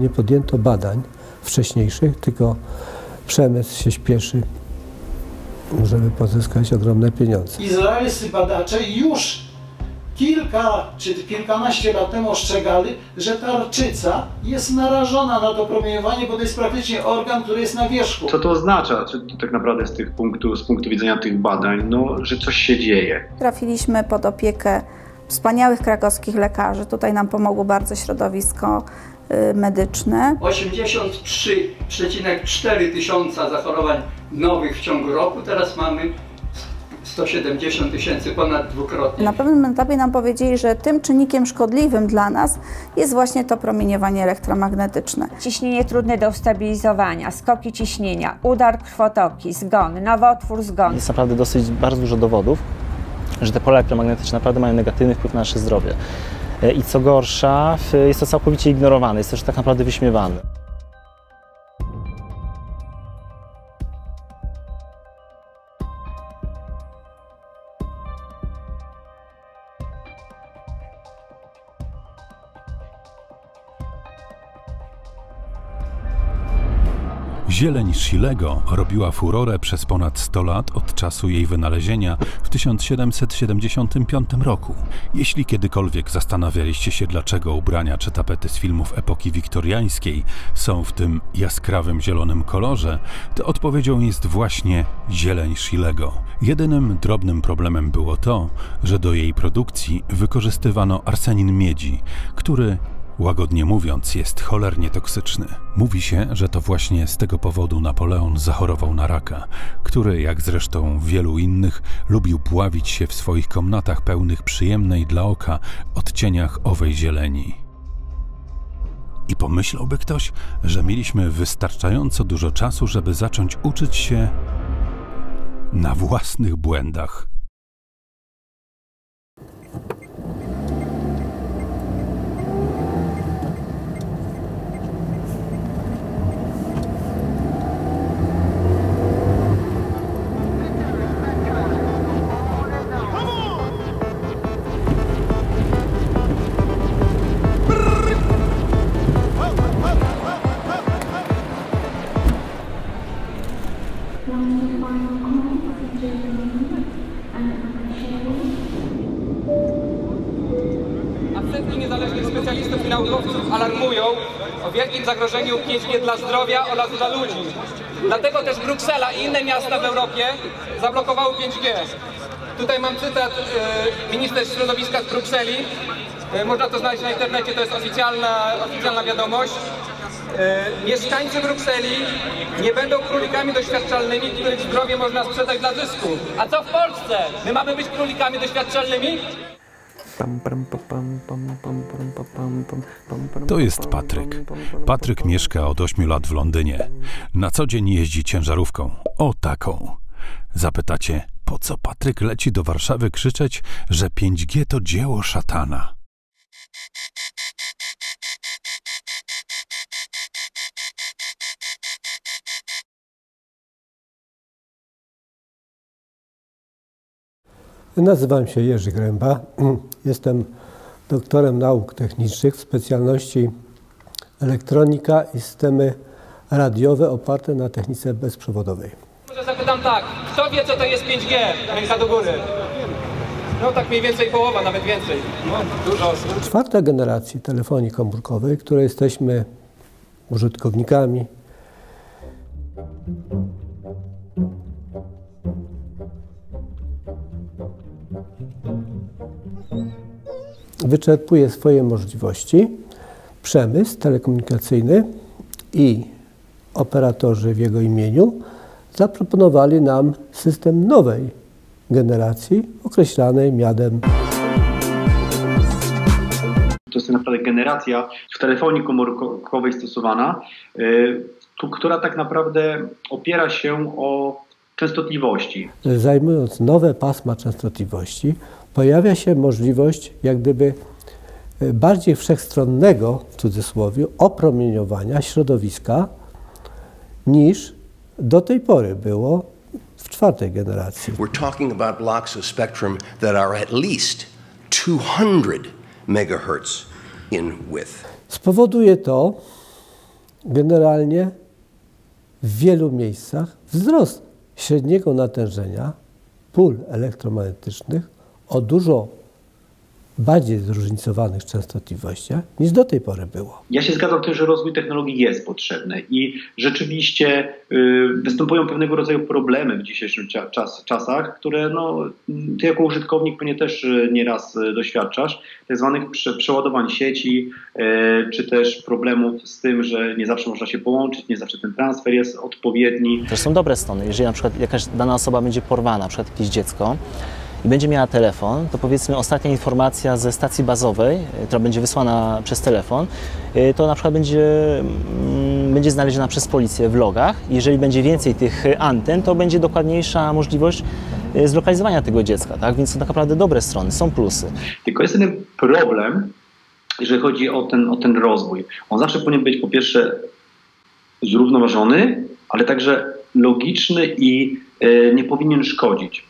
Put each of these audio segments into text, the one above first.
Nie podjęto badań wcześniejszych, tylko przemysł się śpieszy, żeby pozyskać ogromne pieniądze. Izraelscy badacze już kilka czy kilkanaście lat temu ostrzegali, że tarczyca jest narażona na to promieniowanie, bo to jest praktycznie organ, który jest na wierzchu. Co to oznacza czy tak naprawdę z, tych punktu, z punktu widzenia tych badań? No, że coś się dzieje. Trafiliśmy pod opiekę wspaniałych krakowskich lekarzy. Tutaj nam pomogło bardzo środowisko medyczne. 83,4 tysiąca zachorowań nowych w ciągu roku. Teraz mamy 170 tysięcy ponad dwukrotnie. Na pewnym etapie nam powiedzieli, że tym czynnikiem szkodliwym dla nas jest właśnie to promieniowanie elektromagnetyczne. Ciśnienie trudne do ustabilizowania, skoki ciśnienia, udar krwotoki, zgon, nowotwór, zgon. Jest naprawdę dosyć bardzo dużo dowodów, że te pola elektromagnetyczne naprawdę mają negatywny wpływ na nasze zdrowie. E, I co gorsza, jest to całkowicie ignorowane, jest też tak naprawdę wyśmiewane. Zieleń Schillego robiła furorę przez ponad 100 lat od czasu jej wynalezienia w 1775 roku. Jeśli kiedykolwiek zastanawialiście się, dlaczego ubrania czy tapety z filmów epoki wiktoriańskiej są w tym jaskrawym zielonym kolorze, to odpowiedzią jest właśnie zieleń Schillego. Jedynym drobnym problemem było to, że do jej produkcji wykorzystywano arsenin miedzi, który Łagodnie mówiąc, jest cholernie toksyczny. Mówi się, że to właśnie z tego powodu Napoleon zachorował na raka, który, jak zresztą wielu innych, lubił pławić się w swoich komnatach pełnych przyjemnej dla oka odcieniach owej zieleni. I pomyślałby ktoś, że mieliśmy wystarczająco dużo czasu, żeby zacząć uczyć się na własnych błędach. Setki niezależnych specjalistów i naukowców alarmują o wielkim zagrożeniu 5G dla zdrowia oraz dla ludzi. Dlatego też Bruksela i inne miasta w Europie zablokowały 5G. Tutaj mam cytat e, minister środowiska z Brukseli. E, można to znaleźć na internecie, to jest oficjalna, oficjalna wiadomość. E, mieszkańcy Brukseli nie będą królikami doświadczalnymi, których zdrowie można sprzedać dla zysku. A co w Polsce? My mamy być królikami doświadczalnymi? To jest Patryk. Patryk mieszka od 8 lat w Londynie. Na co dzień jeździ ciężarówką. O taką. Zapytacie, po co Patryk leci do Warszawy krzyczeć, że 5G to dzieło szatana? Nazywam się Jerzy Gręba. Jestem doktorem nauk technicznych w specjalności elektronika i systemy radiowe oparte na technice bezprzewodowej. Może zapytam tak, kto wie co to jest 5G? Ręka do góry. No tak mniej więcej połowa, nawet więcej. No, dużo osób. Czwarta generacji telefonii komórkowej, której jesteśmy użytkownikami, wyczerpuje swoje możliwości. Przemysł telekomunikacyjny i operatorzy w jego imieniu zaproponowali nam system nowej generacji, określanej miadem To jest tak naprawdę generacja w telefonii komórkowej stosowana, y, która tak naprawdę opiera się o częstotliwości. zajmując nowe pasma częstotliwości, pojawia się możliwość jak gdyby e, bardziej wszechstronnego, w cudzysłowie, opromieniowania środowiska niż do tej pory było w czwartej generacji. We're talking about blocks of spectrum that are at least 200 megahertz in width. Spowoduje to, generalnie w wielu miejscach wzrost średniego natężenia pól elektromagnetycznych o dużo bardziej zróżnicowanych częstotliwościach niż do tej pory było. Ja się zgadzam tym, że rozwój technologii jest potrzebny i rzeczywiście y, występują pewnego rodzaju problemy w dzisiejszych czas, czasach, które no, ty jako użytkownik pewnie też y, nieraz y, doświadczasz, tak zwanych prze, przeładowań sieci, y, czy też problemów z tym, że nie zawsze można się połączyć, nie zawsze ten transfer jest odpowiedni. To są dobre strony. Jeżeli na przykład jakaś dana osoba będzie porwana, na przykład jakieś dziecko, i będzie miała telefon, to powiedzmy ostatnia informacja ze stacji bazowej, y, która będzie wysłana przez telefon, y, to na przykład będzie, mm, będzie znaleziona przez policję w logach. Jeżeli będzie więcej tych anten, to będzie dokładniejsza możliwość y, zlokalizowania tego dziecka, tak? Więc to tak naprawdę dobre strony, są plusy. Tylko jest jeden problem, jeżeli chodzi o ten, o ten rozwój. On zawsze powinien być po pierwsze zrównoważony, ale także logiczny i nie powinien szkodzić.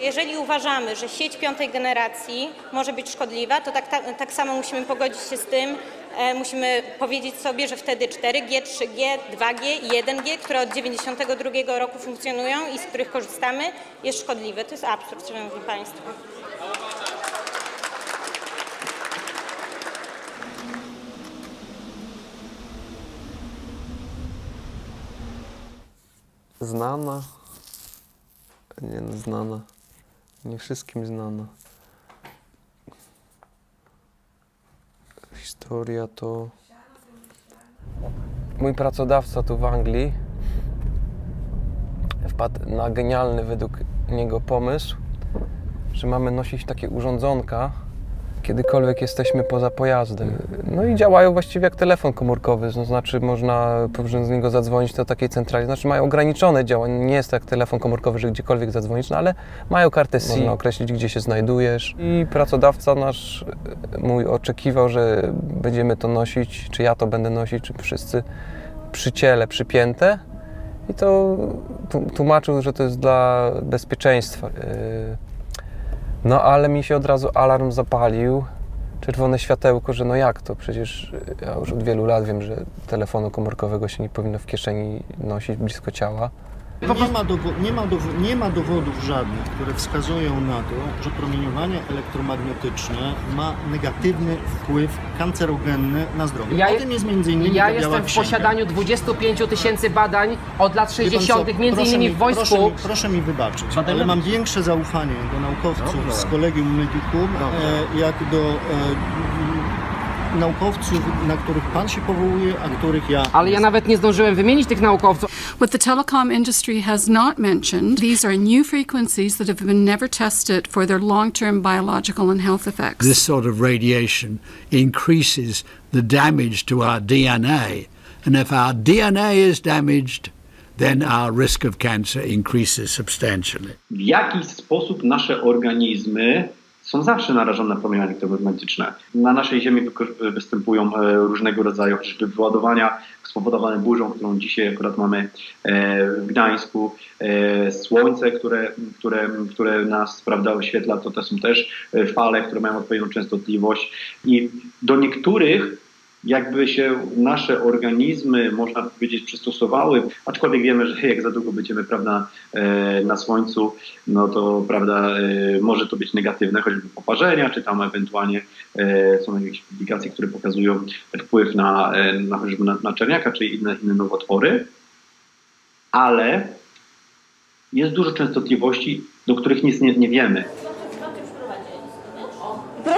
Jeżeli uważamy, że sieć piątej generacji może być szkodliwa, to tak, tak, tak samo musimy pogodzić się z tym, e, musimy powiedzieć sobie, że wtedy 4G, 3G, 2G i 1G, które od 1992 roku funkcjonują i z których korzystamy, jest szkodliwe. To jest absurd, Szanowni Państwo. Znana, nie znana nie wszystkim znana. Historia to. Mój pracodawca tu w Anglii wpadł na genialny według niego pomysł, że mamy nosić takie urządzonka, kiedykolwiek jesteśmy poza pojazdem. No i działają właściwie jak telefon komórkowy, to znaczy można z niego zadzwonić do takiej centrali, znaczy mają ograniczone działanie, nie jest jak telefon komórkowy, że gdziekolwiek zadzwonić, no ale mają kartę SIM, można określić gdzie się znajdujesz i pracodawca nasz mój oczekiwał, że będziemy to nosić, czy ja to będę nosić, czy wszyscy przy ciele przypięte i to tłumaczył, że to jest dla bezpieczeństwa. No ale mi się od razu alarm zapalił, czerwone światełko, że no jak to? Przecież ja już od wielu lat wiem, że telefonu komórkowego się nie powinno w kieszeni nosić blisko ciała. Nie ma, nie, ma nie ma dowodów żadnych, które wskazują na to, że promieniowanie elektromagnetyczne ma negatywny wpływ kancerogenny na zdrowie. Ja, o tym jest między innymi Ja jestem w posiadaniu 25 tysięcy badań od lat 60. między innymi w wojsku. Proszę mi, proszę mi wybaczyć, ale mam większe zaufanie do naukowców z Kolegium Medicum, e, jak do e, naukowców, na których pan się powołuje, a których ja... Ale ja nawet nie zdążyłem wymienić tych naukowców. What the telecom industry has not mentioned, these are new frequencies that have been never tested for their long-term biological and health effects. This sort of radiation increases the damage to our DNA. And if our DNA is damaged, then our risk of cancer increases substantially. W jaki sposób nasze organizmy są zawsze narażone na promienie elektromagnetyczne. Na naszej Ziemi występują e, różnego rodzaju chociażby wyładowania spowodowane burzą, którą dzisiaj akurat mamy e, w Gdańsku. E, słońce, które, które, które nas prawda, oświetla, to, to są też fale, które mają odpowiednią częstotliwość i do niektórych jakby się nasze organizmy, można powiedzieć, przystosowały, aczkolwiek wiemy, że jak za długo będziemy prawda, e, na słońcu, no to prawda, e, może to być negatywne, choćby poparzenia, czy tam ewentualnie e, są jakieś publikacje, które pokazują wpływ na, na na, na czerniaka, czy inne, inne nowotwory, ale jest dużo częstotliwości, do których nic nie, nie wiemy.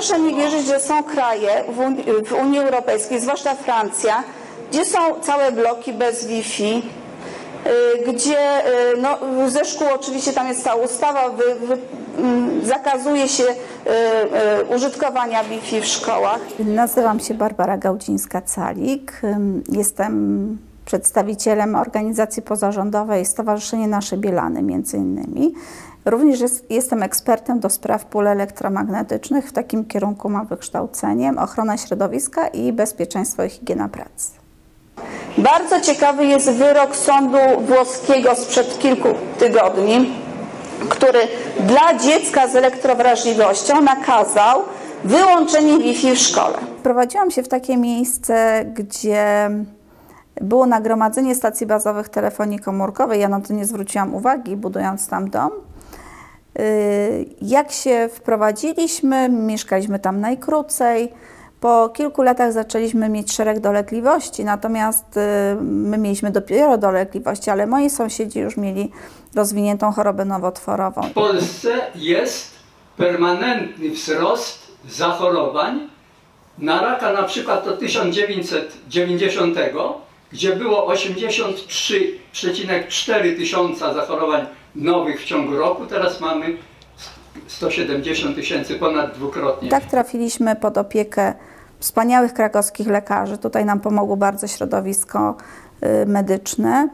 Proszę mi wierzyć, że są kraje w Unii, Europejskiej, zwłaszcza Francja, gdzie są całe bloki bez Wi-Fi, y, gdzie y, no, ze szkół oczywiście tam jest ta ustawa, wy, wy, mm, zakazuje się y, użytkowania Wi-Fi w szkołach. Nazywam się Barbara Gałdzińska-Calik. Jestem przedstawicielem organizacji pozarządowej Stowarzyszenie Nasze Bielany między innymi. Również jest, jestem ekspertem do spraw pól elektromagnetycznych. W takim kierunku mam wykształcenie ochrona środowiska i bezpieczeństwo i higiena pracy. Bardzo ciekawy jest wyrok sądu włoskiego sprzed kilku tygodni, który dla dziecka z elektrowrażliwością nakazał wyłączenie Wi-Fi w szkole. Prowadziłam się w takie miejsce, gdzie było nagromadzenie stacji bazowych telefonii komórkowej. Ja na to nie zwróciłam uwagi, budując tam dom. Y, jak się wprowadziliśmy, mieszkaliśmy tam najkrócej. Po kilku latach zaczęliśmy mieć szereg dolegliwości, natomiast y, my mieliśmy dopiero dolegliwości, ale moi sąsiedzi już mieli rozwiniętą chorobę nowotworową. W Polsce jest permanentny wzrost zachorowań na raka na przykład do 1990, gdzie było 83,4 tysiąca zachorowań nowych w ciągu roku, teraz mamy 170 tysięcy, ponad dwukrotnie. Tak trafiliśmy pod opiekę wspaniałych krakowskich lekarzy. Tutaj nam pomogło bardzo środowisko y, medyczne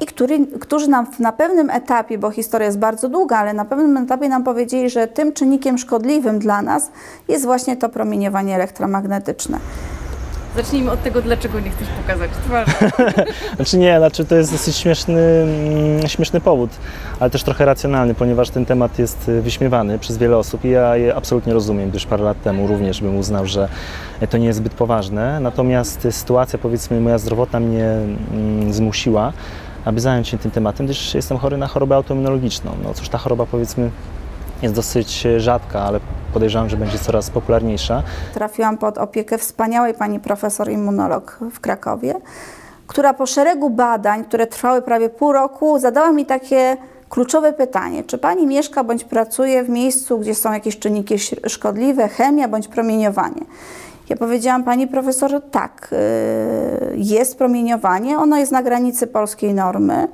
i który, którzy nam na pewnym etapie, bo historia jest bardzo długa, ale na pewnym etapie nam powiedzieli, że tym czynnikiem szkodliwym dla nas jest właśnie to promieniowanie elektromagnetyczne. Zacznijmy od tego, dlaczego nie chcesz pokazać twarzy. znaczy nie, znaczy to jest dosyć śmieszny, mm, śmieszny powód, ale też trochę racjonalny, ponieważ ten temat jest y, wyśmiewany przez wiele osób i ja je absolutnie rozumiem, gdyż parę lat temu również bym uznał, że to nie jest zbyt poważne. Natomiast sytuacja, powiedzmy, moja zdrowotna mnie mm, zmusiła, aby zająć się tym tematem, gdyż jestem chory na chorobę autoimmunologiczną. No cóż, ta choroba powiedzmy jest dosyć rzadka, ale podejrzewam, że będzie coraz popularniejsza. Trafiłam pod opiekę wspaniałej pani profesor immunolog w Krakowie, która po szeregu badań, które trwały prawie pół roku, zadała mi takie kluczowe pytanie, czy pani mieszka bądź pracuje w miejscu, gdzie są jakieś czynniki szkodliwe, chemia bądź promieniowanie. Ja powiedziałam pani profesor, tak, y, jest promieniowanie, ono jest na granicy polskiej normy,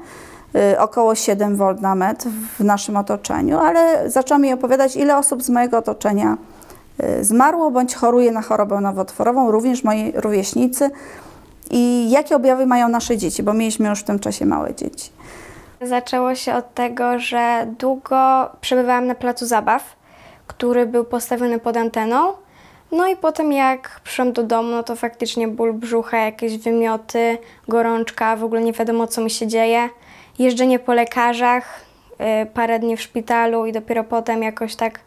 około 7 V na metr w naszym otoczeniu, ale zaczęłam jej opowiadać, ile osób z mojego otoczenia y, zmarło bądź choruje na chorobę nowotworową, również moi rówieśnicy i jakie objawy mają nasze dzieci, bo mieliśmy już w tym czasie małe dzieci. Zaczęło się od tego, że długo przebywałam na placu zabaw, który był postawiony pod anteną no i potem jak przyszłam do domu, no to faktycznie ból brzucha, jakieś wymioty, gorączka, w ogóle nie wiadomo co mi się dzieje. Jeżdżenie po lekarzach, yy, parę dni w szpitalu i dopiero potem jakoś tak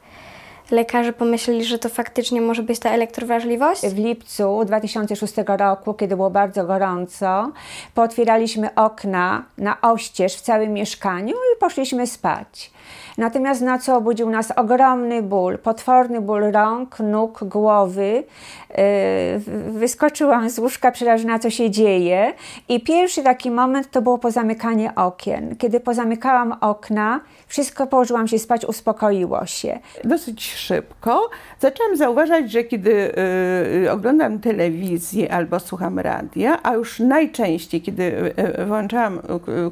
lekarze pomyśleli, że to faktycznie może być ta elektrowrażliwość? W lipcu 2006 roku, kiedy było bardzo gorąco, pootwieraliśmy okna na oścież w całym mieszkaniu i poszliśmy spać. Natomiast w nocy obudził nas ogromny ból, potworny ból rąk, nóg, głowy. Yy, wyskoczyłam z łóżka przerażona, co się dzieje. I pierwszy taki moment to było pozamykanie okien. Kiedy pozamykałam okna, wszystko położyłam się spać, uspokoiło się. Dosyć szybko zaczęłam zauważać, że kiedy y, oglądam telewizję albo słucham radia, a już najczęściej, kiedy y, włączałam,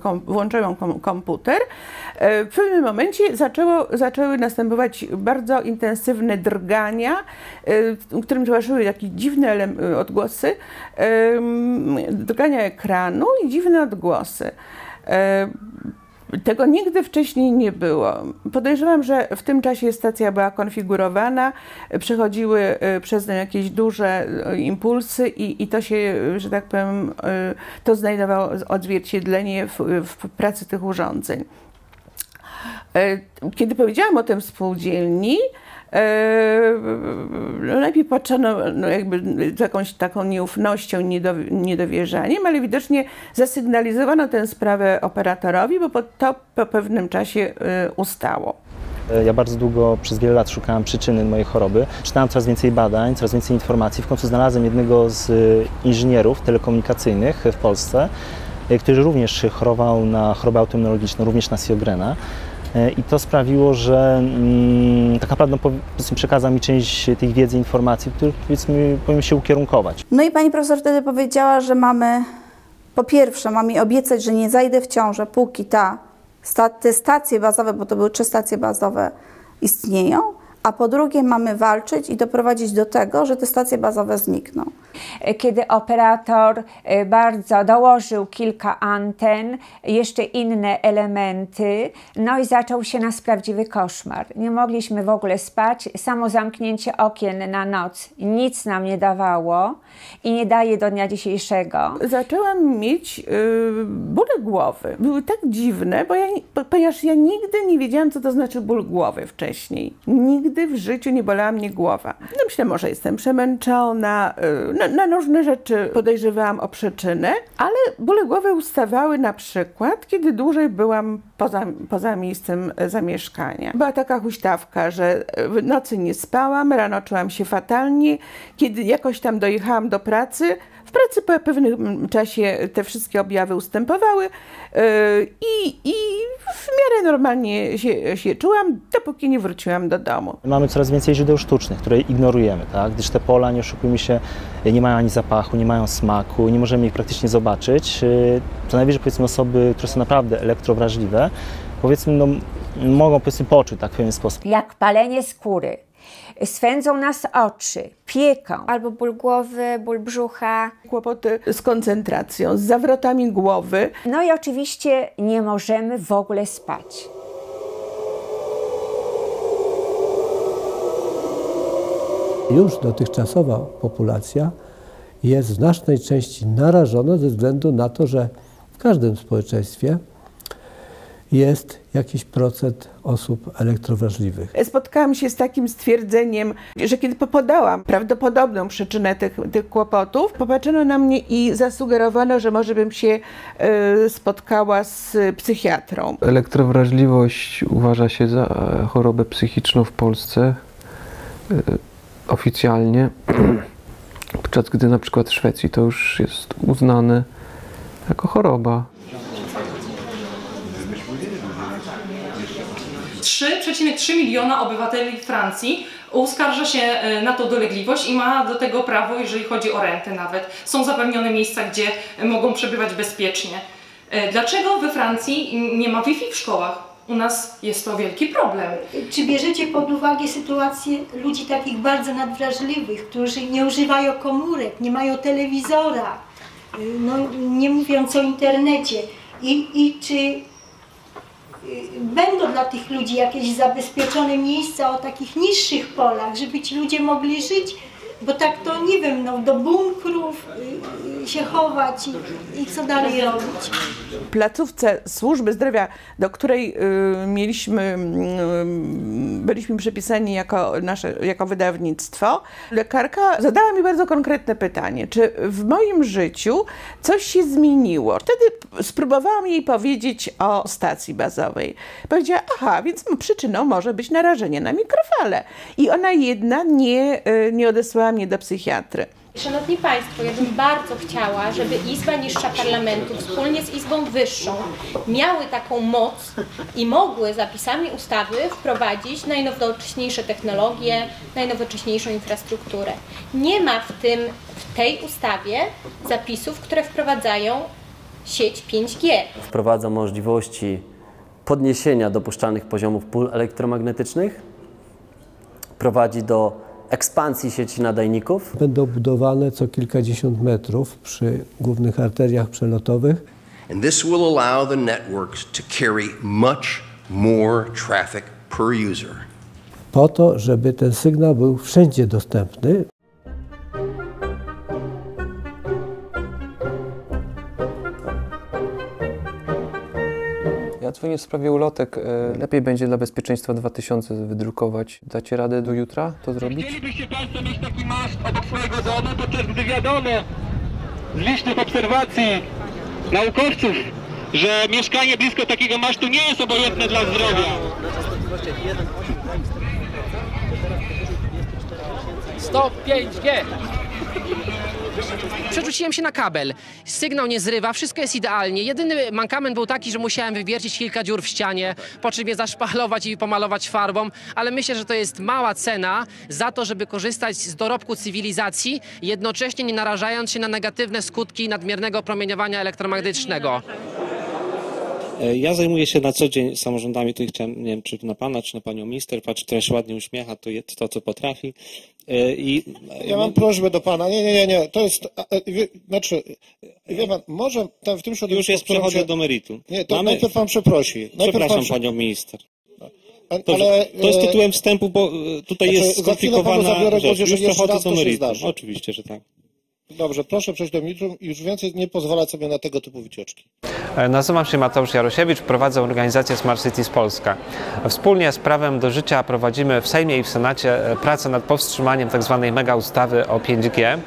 kom, włączałam komputer, y, w pewnym momencie zaczęło, zaczęły następować bardzo intensywne drgania, którym towarzyszyły jakieś dziwne odgłosy, drgania ekranu i dziwne odgłosy. Tego nigdy wcześniej nie było. Podejrzewam, że w tym czasie stacja była konfigurowana, przechodziły y, przez nią jakieś duże y, impulsy i, i to się, że tak powiem, y, to znajdowało odzwierciedlenie w, w pracy tych urządzeń. Kiedy powiedziałam o tym spółdzielni, no najpierw patrzono no jakby z jakąś taką nieufnością, niedowierzaniem, ale widocznie zasygnalizowano tę sprawę operatorowi, bo to po pewnym czasie e, ustało. E, ja bardzo długo, przez wiele lat szukałem przyczyny mojej choroby. Czytałem coraz więcej badań, coraz więcej informacji. W końcu znalazłem jednego z inżynierów telekomunikacyjnych w Polsce, który również chorował na chorobę autoimmunologiczną, również na Sjogrena. E, I to sprawiło, że mm, tak naprawdę no, przekazał mi część tej wiedzy, informacji, których powiedzmy powinien się ukierunkować. No i pani profesor wtedy powiedziała, że mamy, po pierwsze, mam mi obiecać, że nie zajdę w ciążę, póki ta, te stacje bazowe, bo to były trzy stacje bazowe, istnieją, a po drugie mamy walczyć i doprowadzić do tego, że te stacje bazowe znikną. Kiedy operator e, bardzo dołożył kilka anten, jeszcze inne elementy, no i zaczął się nas prawdziwy koszmar. Nie mogliśmy w ogóle spać, samo zamknięcie okien na noc nic nam nie dawało i nie daje do dnia dzisiejszego. Zaczęłam mieć yy, bóle głowy. Były tak dziwne, bo ja, ponieważ ja nigdy nie wiedziałam, co to znaczy ból głowy wcześniej. Nigdy nigdy w życiu nie bolała mnie głowa. No myślę, może jestem przemęczona, y, na, na różne rzeczy podejrzewałam o przyczynę, ale bóle głowy ustawały na przykład, kiedy dłużej byłam poza, poza miejscem zamieszkania. Była taka huśtawka, że w nocy nie spałam, rano czułam się fatalnie, kiedy jakoś tam dojechałam do pracy, w pracy po pewnym czasie te wszystkie objawy ustępowały yy, i, i w miarę normalnie się, się czułam, dopóki nie wróciłam do domu. Mamy coraz więcej źródeł sztucznych, które ignorujemy, tak? gdyż te pola, nie oszukujmy się, nie mają ani zapachu, nie mają smaku, nie możemy ich praktycznie zobaczyć. Yy, to najwyżej powiedzmy osoby, które są naprawdę elektrowrażliwe, powiedzmy, no, mogą powiedzmy poczuć tak w pewien sposób. Jak palenie skóry, swędzą nas oczy, pieką. Albo ból głowy, ból brzucha. Kłopoty z koncentracją, z zawrotami głowy. No i oczywiście nie możemy w ogóle spać. Już dotychczasowa populacja jest w znacznej części narażona ze względu na to, że w każdym społeczeństwie jest jakiś procent osób elektrowrażliwych. Spotkałam się z takim stwierdzeniem, że kiedy podałam prawdopodobną przyczynę tych, tych kłopotów, popatrzono na mnie i zasugerowano, że może bym się y, spotkała z psychiatrą. Elektrowrażliwość uważa się za chorobę psychiczną w Polsce y, oficjalnie, podczas gdy na przykład w Szwecji to już jest uznane jako choroba. 3,3 miliona obywateli Francji uskarża się na tą dolegliwość i ma do tego prawo, jeżeli chodzi o rentę nawet. Są zapewnione miejsca, gdzie mogą przebywać bezpiecznie. Dlaczego we Francji nie ma Wi-Fi w szkołach? U nas jest to wielki problem. Czy bierzecie pod uwagę sytuację ludzi takich bardzo nadwrażliwych, którzy nie używają komórek, nie mają telewizora, no, nie mówiąc o internecie? I, i czy będą dla tych ludzi jakieś zabezpieczone miejsca o takich niższych polach, żeby ci ludzie mogli żyć, bo tak to nie wiem, no, do bunkrów się chować i, i co dalej robić. W placówce służby zdrowia, do której y, mieliśmy, y, byliśmy przypisani jako, nasze, jako wydawnictwo, lekarka zadała mi bardzo konkretne pytanie, czy w moim życiu coś się zmieniło. Wtedy spróbowałam jej powiedzieć o stacji bazowej. Powiedziała, aha, więc przyczyną może być narażenie na mikrofale. I ona jedna nie, y, nie odesłała mnie do psychiatry. Szanowni Państwo, ja bym bardzo chciała, żeby Izba Niższa Parlamentu wspólnie z Izbą Wyższą miały taką moc i mogły zapisami ustawy wprowadzić najnowocześniejsze technologie, najnowocześniejszą infrastrukturę. Nie ma w, tym, w tej ustawie zapisów, które wprowadzają sieć 5G. Wprowadza możliwości podniesienia dopuszczalnych poziomów pól elektromagnetycznych, prowadzi do ekspansji sieci nadajników. Będą budowane co kilkadziesiąt metrów przy głównych arteriach przelotowych. And this will allow the networks to carry much more traffic per user. Po to, żeby ten sygnał był wszędzie dostępny. Ja dzwonię w sprawie ulotek. Lepiej będzie dla bezpieczeństwa 2000 wydrukować. Dacie radę do jutra to zrobić? Chcielibyście Państwo mieć taki mast obok swojego domu, podczas gdy wiadomo z licznych obserwacji naukowców, że mieszkanie blisko takiego masztu nie jest obojętne dla zdrowia. Stop 5G! Przerzuciłem się na kabel. Sygnał nie zrywa, wszystko jest idealnie. Jedyny mankament był taki, że musiałem wywiercić kilka dziur w ścianie, po czym je zaszpalować i pomalować farbą, ale myślę, że to jest mała cena za to, żeby korzystać z dorobku cywilizacji, jednocześnie nie narażając się na negatywne skutki nadmiernego promieniowania elektromagnetycznego. Ja zajmuję się na co dzień samorządami, tu chciałem, nie wiem, czy na pana, czy na panią minister, patrz, która się ładnie uśmiecha, to to, co potrafi. I, ja mam prośbę do pana, nie, nie, nie, nie, to jest, wie, znaczy, wie pan, może tam w tym środowisku... Już jest, przechodzę się... do meritum. Nie, to Mamy... najpierw pan przeprosi. Najpierw Przepraszam pan... panią minister. Dobrze, ale, to jest tytułem wstępu, bo tutaj znaczy, jest skomplikowana rzecz. Już przechodzę do meritum. Oczywiście, że tak. Dobrze, proszę przejść do milczum i już więcej nie pozwalać sobie na tego typu wycieczki. E, Nazywam się Mateusz Jarosiewicz, prowadzę organizację Smart Cities Polska. Wspólnie z prawem do życia prowadzimy w Sejmie i w Senacie e, pracę nad powstrzymaniem tzw. mega ustawy o 5G.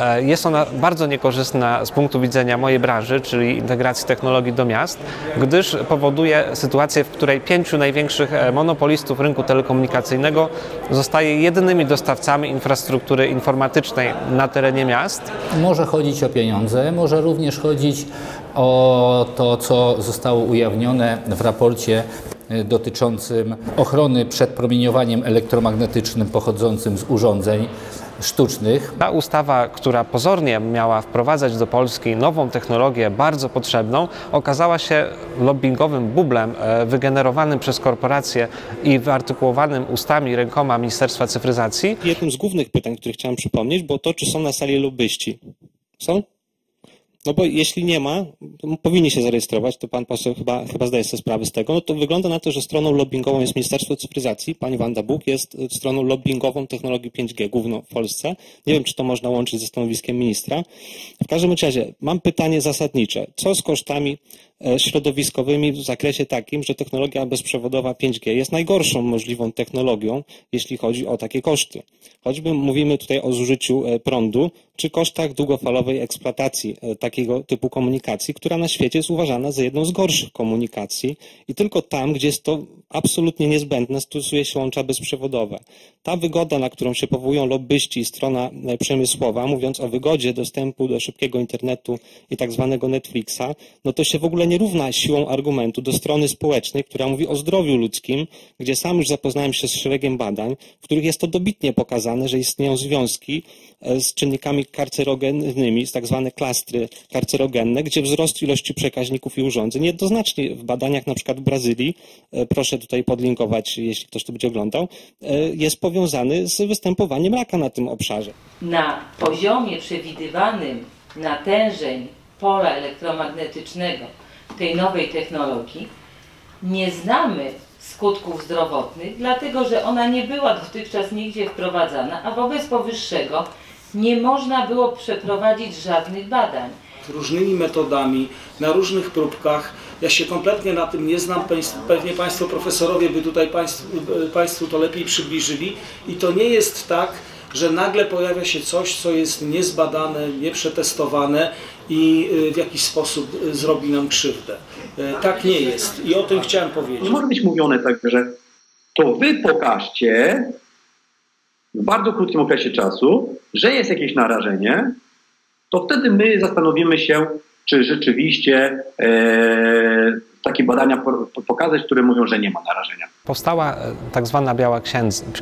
E, Jest ona bardzo niekorzystna z punktu widzenia mojej branży, czyli integracji technologii do miast, gdyż powoduje sytuację, w której pięciu największych monopolistów rynku telekomunikacyjnego zostaje jedynymi dostawcami infrastruktury informatycznej na terenie miast. Może chodzić o pieniądze, może również chodzić o to, co zostało ujawnione w raporcie y, dotyczącym ochrony przed promieniowaniem elektromagnetycznym pochodzącym z urządzeń sztucznych. Ta ustawa, która pozornie miała wprowadzać do Polski nową technologię bardzo potrzebną, okazała się lobbyingowym bublem e, wygenerowanym przez korporacje i wyartykułowanym ustami rękoma Ministerstwa Cyfryzacji. Jednym z głównych pytań, które chciałem przypomnieć, było to, czy są na sali lobbyści. Są? No bo jeśli nie ma, powinni się zarejestrować, to pan poseł chyba, chyba zdaje sobie sprawę z tego, no to wygląda na to, że stroną lobbyingową jest Ministerstwo Cyfryzacji, pani Wanda Buk jest y, stroną lobbyingową technologii 5G, główną w Polsce. Nie wiem, czy to można łączyć ze stanowiskiem ministra. W każdym razie mam pytanie zasadnicze. Co z kosztami środowiskowymi w zakresie takim, że technologia bezprzewodowa 5G jest najgorszą możliwą technologią, jeśli chodzi o takie koszty. Choćby mówimy tutaj o zużyciu e, prądu, czy kosztach długofalowej eksploatacji e, takiego typu komunikacji, która na świecie jest uważana za jedną z gorszych komunikacji i tylko tam, gdzie jest to absolutnie niezbędne, stosuje się łącza bezprzewodowe. Ta wygoda, na którą się powołują lobbyści i strona e, przemysłowa, mówiąc o wygodzie dostępu do szybkiego internetu i tak zwanego Netflixa, no to się w ogóle nie równa siłą argumentu do strony społecznej, która mówi o zdrowiu ludzkim, gdzie sam już zapoznałem się z szeregiem badań, w których jest to dobitnie pokazane, że istnieją związki e, z czynnikami karcerogennymi, z tak zwane klastry karcerogenne, gdzie wzrost ilości przekaźników i urządzeń jednoznacznie w badaniach na przykład w Brazylii, e, proszę tutaj podlinkować, jeśli ktoś to będzie oglądał, e, jest powiązany z występowaniem raka na tym obszarze. na poziomie przewidywanym natężeń pola elektromagnetycznego tej nowej technologii nie znamy skutków zdrowotnych, dlatego że ona nie była dotychczas nigdzie wprowadzana, a wobec powyższego nie można było przeprowadzić żadnych badań. Różnymi metodami, na różnych próbkach. Ja się kompletnie na tym nie znam, pewnie Państwo profesorowie by tutaj Państwu, państwu to lepiej przybliżyli. I to nie jest tak, że nagle pojawia się coś, co jest niezbadane, nieprzetestowane i y, w jakiś sposób y, zrobi nam krzywdę. Y, Tak nie jest i o tym chciałem powiedzieć. Nie może być mówione tak, że to wy pokażcie w bardzo krótkim okresie czasu, że jest jakieś narażenie, to wtedy my zastanowimy się, czy rzeczywiście e, takie badania po, pokazać, które mówią, że nie ma narażenia. Powstała e, tak zwana Biała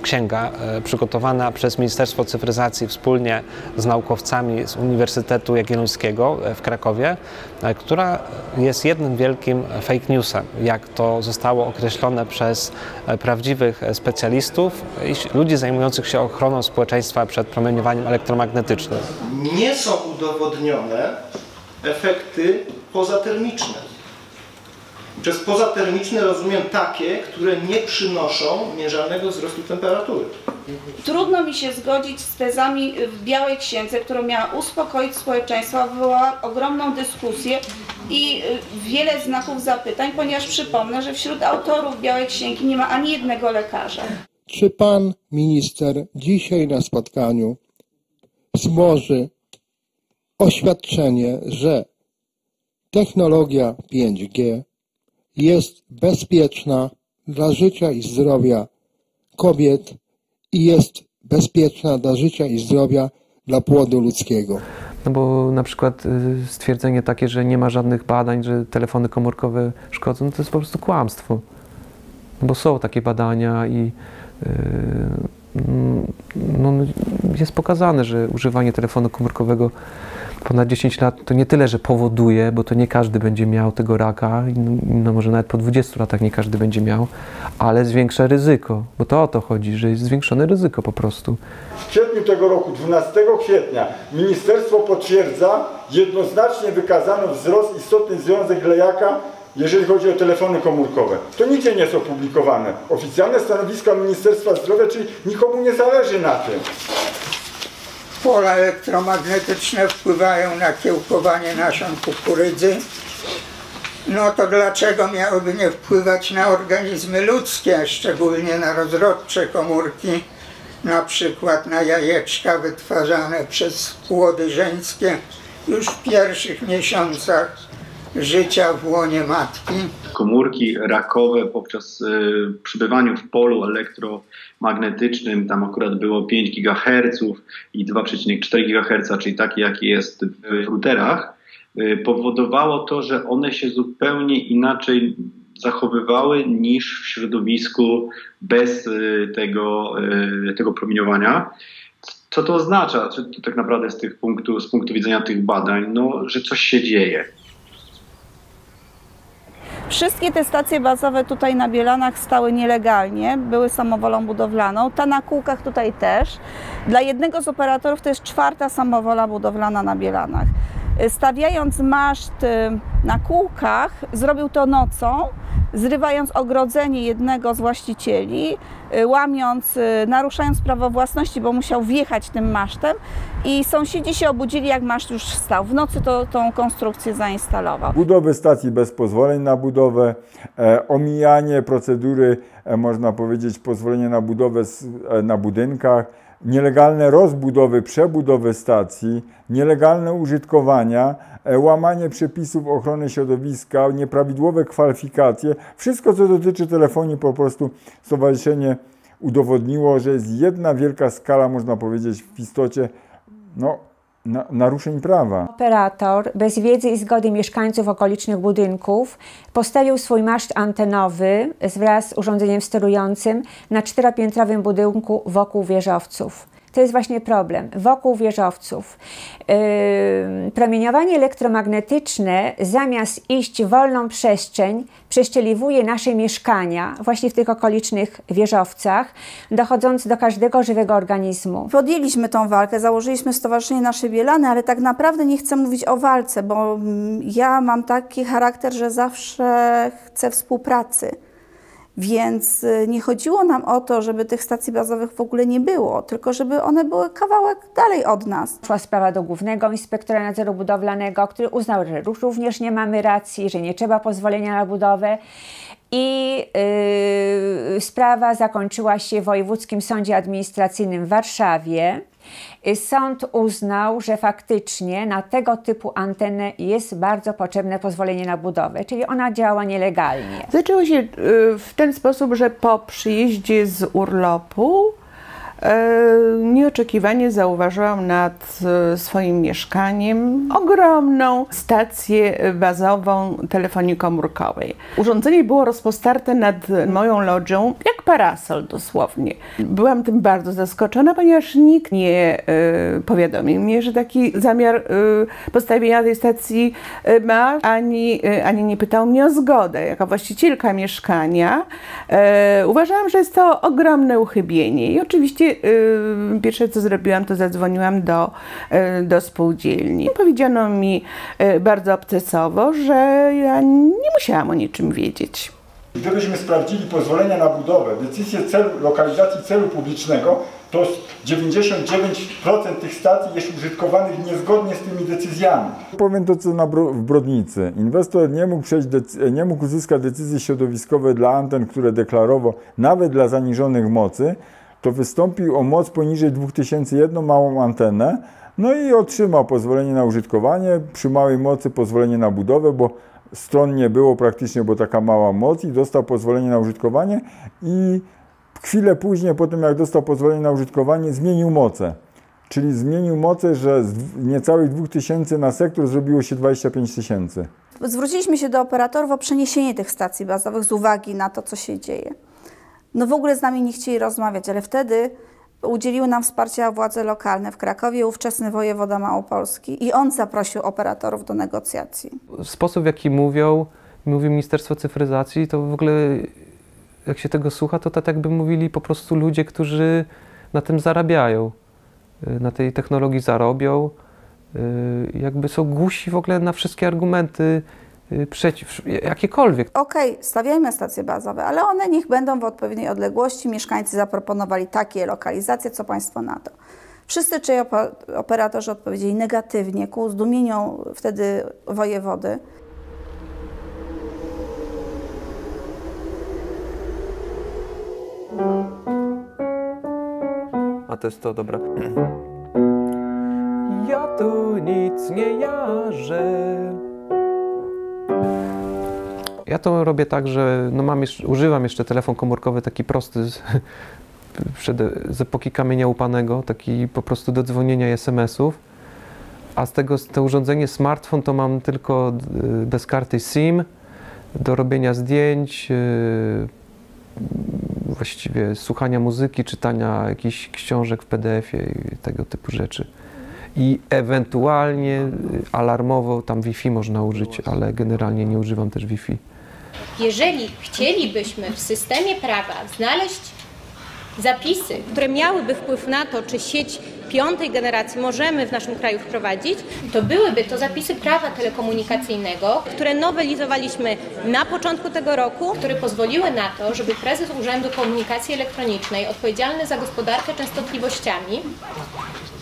Księga, e, przygotowana przez Ministerstwo Cyfryzacji wspólnie z naukowcami z Uniwersytetu Jagiellońskiego e, w Krakowie, która jest jednym wielkim fake newsem, jak to zostało określone przez prawdziwych specjalistów i ludzi zajmujących się ochroną społeczeństwa przed promieniowaniem elektromagnetycznym. nie są udowodnione efekty pozatermiczne. Przez pozatermiczne rozumiem takie, które nie przynoszą mierzalnego wzrostu temperatury. Trudno mi się zgodzić z tezami w Białej Księdze, która miała uspokoić społeczeństwo, wywołała ogromną dyskusję i y, wiele znaków zapytań, ponieważ przypomnę, że wśród autorów Białej Księgi nie ma ani jednego lekarza. Czy pan minister dzisiaj na spotkaniu złoży oświadczenie, że technologia 5G jest bezpieczna dla życia i zdrowia kobiet i jest bezpieczna dla życia i zdrowia dla płodu ludzkiego? No bo na przykład y, stwierdzenie takie, że nie ma żadnych badań, że telefony komórkowe szkodzą, no to jest po prostu kłamstwo. No bo są takie badania i y, mm, no, jest pokazane, że używanie telefonu komórkowego ponad 10 lat to nie tyle, że powoduje, bo to nie każdy będzie miał tego raka, no, no może nawet po 20 latach nie każdy będzie miał, ale zwiększa ryzyko, bo to o to chodzi, że jest zwiększone ryzyko po prostu. W kwietniu tego roku, 12 kwietnia, ministerstwo potwierdza jednoznacznie wykazano wzrost, istotny związek lejaka, jeżeli chodzi o telefony komórkowe. To nigdzie nie jest opublikowane. Oficjalne stanowiska Ministerstwa Zdrowia, czyli nikomu nie zależy na tym. pola elektromagnetyczne wpływają na kiełkowanie nasion kukurydzy, no to dlaczego miałyby nie wpływać na organizmy ludzkie, szczególnie na rozrodcze komórki, na przykład na jajeczka wytwarzane przez płody żeńskie już w pierwszych miesiącach życia w łonie matki. Komórki rakowe podczas y, przybywaniu w polu elektromagnetycznym, tam akurat było 5 GHz i 2,4 GHz, czyli takie jakie jest w routerach, y, powodowało to, że one się zupełnie inaczej zachowywały niż w środowisku bez y, tego, y, tego promieniowania. Co to oznacza tak naprawdę z, punktu, z punktu widzenia tych badań? No, że coś się dzieje. Wszystkie te stacje bazowe tutaj na Bielanach stały nielegalnie, były samowolą budowlaną. Ta na kółkach tutaj też. Dla jednego z operatorów to jest czwarta samowola budowlana na Bielanach. Stawiając maszt y, na kółkach, zrobił to nocą, zrywając ogrodzenie jednego z właścicieli, y, łamiąc, y, naruszając prawo własności, bo musiał wjechać tym masztem i sąsiedzi się obudzili, jak maszt już stał. W nocy to, tą konstrukcję zainstalował. Budowy stacji bez pozwoleń na budowę, e, omijanie procedury, e, można powiedzieć, pozwolenie na budowę e, na budynkach, nielegalne rozbudowy, przebudowy stacji, nielegalne użytkowania, e, łamanie przepisów ochrony środowiska, nieprawidłowe kwalifikacje, wszystko co dotyczy telefonii po prostu stowarzyszenie udowodniło, że jest jedna wielka skala, można powiedzieć, w istocie no, na, naruszeń prawa. Operator bez wiedzy i zgody mieszkańców okolicznych budynków postawił swój maszt antenowy wraz z urządzeniem sterującym na czteropiętrowym budynku wokół wieżowców. To jest właśnie problem. Wokół wieżowców. Yy, promieniowanie elektromagnetyczne zamiast iść wolną przestrzeń, przeszczeliwuje nasze mieszkania właśnie w tych okolicznych wieżowcach, dochodząc do każdego żywego organizmu. Podjęliśmy tą walkę, założyliśmy Stowarzyszenie Nasze Bielany, ale tak naprawdę nie chcę mówić o walce, bo mm, ja mam taki charakter, że zawsze chcę współpracy. Więc y, nie chodziło nam o to, żeby tych stacji bazowych w ogóle nie było, tylko żeby one były kawałek dalej od nas. Szła sprawa do Głównego Inspektora Nadzoru Budowlanego, który uznał, że ró- również nie mamy racji, że nie trzeba pozwolenia na budowę. I yy, sprawa zakończyła się w Wojewódzkim Sądzie Administracyjnym w Warszawie. Y, Sąd uznał, że faktycznie na tego typu antenę jest bardzo potrzebne pozwolenie na budowę, czyli ona działa nielegalnie. Zaczęło się y, w ten sposób, że po przyjeździe z urlopu nieoczekiwanie zauważyłam nad e, swoim mieszkaniem ogromną stację bazową telefonii komórkowej. Urządzenie było rozpostarte nad moją lodzią, jak parasol dosłownie. Byłam tym bardzo zaskoczona, ponieważ nikt nie e, powiadomił mnie, że taki zamiar e, postawienia tej stacji e, ma, ani, e, ani nie pytał mnie o zgodę. Jako właścicielka mieszkania e, uważałam, że jest to ogromne uchybienie i oczywiście e, pierwsze co zrobiłam, to zadzwoniłam do, e, do spółdzielni. Powiedziano mi e, bardzo obcesowo, że ja nie musiałam o niczym wiedzieć. Gdybyśmy sprawdzili pozwolenia na budowę, decyzję celu, lokalizacji celu publicznego, to 99% tych stacji jest użytkowanych niezgodnie z tymi decyzjami. Powiem to, co na Bro w Brodnicy. Inwestor nie mógł, nie mógł uzyskać decyzji środowiskowej dla anten, które deklarował, nawet dla zaniżonych mocy, to wystąpił o moc poniżej 2000 jedną małą antenę, no i otrzymał pozwolenie na użytkowanie, przy małej mocy pozwolenie na budowę, bo stron nie było praktycznie, bo taka mała moc i dostał pozwolenie na użytkowanie i chwilę później, po tym jak dostał pozwolenie na użytkowanie, zmienił moce. Czyli zmienił moce, że z niecałych 2000 na sektor zrobiło się 25 tysięcy. Zwróciliśmy się do operatorów o przeniesienie tych stacji bazowych z uwagi na to, co się dzieje. No w ogóle z nami nie chcieli rozmawiać, ale wtedy udzieliły nam wsparcia władze lokalne w Krakowie, ówczesny wojewoda Małopolski i on zaprosił operatorów do negocjacji. Sposób, w jaki mówią, mówi Ministerstwo Cyfryzacji, to w ogóle jak się tego słucha, to tak jakby mówili po prostu ludzie, którzy na tym zarabiają, y, na tej technologii zarobią, y, jakby są głusi w ogóle na wszystkie argumenty przeciw, jakiekolwiek. Okej, stawiajmy stacje bazowe, ale one niech będą w odpowiedniej odległości. Mieszkańcy zaproponowali takie lokalizacje, co Państwo na to? Wszyscy trzej operatorzy odpowiedzieli negatywnie, ku zdumieniu wtedy wojewody. A to jest to, dobra. Ja tu nic nie jarzę. Ja to robię tak, że no mam jeszcze, używam jeszcze telefon komórkowy taki prosty z, przed, z epoki kamienia upanego, taki po prostu do dzwonienia SMS-ów. A z tego to urządzenie smartfon to mam tylko y, bez karty SIM do robienia zdjęć, yy, właściwie słuchania muzyki, czytania jakichś książek w PDF-ie i tego typu rzeczy. I ewentualnie y, alarmowo tam Wi-Fi można użyć, ale generalnie nie używam też Wi-Fi. Jeżeli chcielibyśmy w systemie prawa znaleźć zapisy, które miałyby wpływ na to, czy sieć piątej generacji możemy w naszym kraju wprowadzić, to byłyby to zapisy prawa telekomunikacyjnego, które nowelizowaliśmy na początku tego roku, które pozwoliły na to, żeby prezes Urzędu Komunikacji Elektronicznej odpowiedzialny za gospodarkę częstotliwościami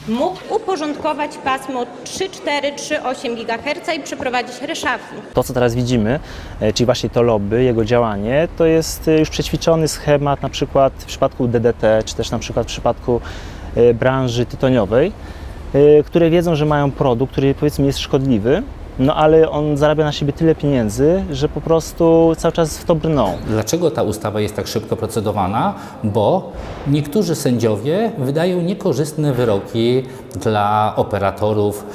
mógł uporządkować pasmo 3,4-3,8 GHz i przeprowadzić reshuffle. To, co teraz widzimy, e, czyli właśnie to lobby, jego działanie, to jest e, już przećwiczony schemat na przykład w przypadku DDT, czy też na przykład w przypadku e, branży tytoniowej, które wiedzą, że mają produkt, który powiedzmy jest szkodliwy, no ale on zarabia na siebie tyle pieniędzy, że po prostu cały czas w to brną. Dlaczego ta ustawa jest tak szybko procedowana? Bo niektórzy sędziowie wydają niekorzystne wyroki dla operatorów.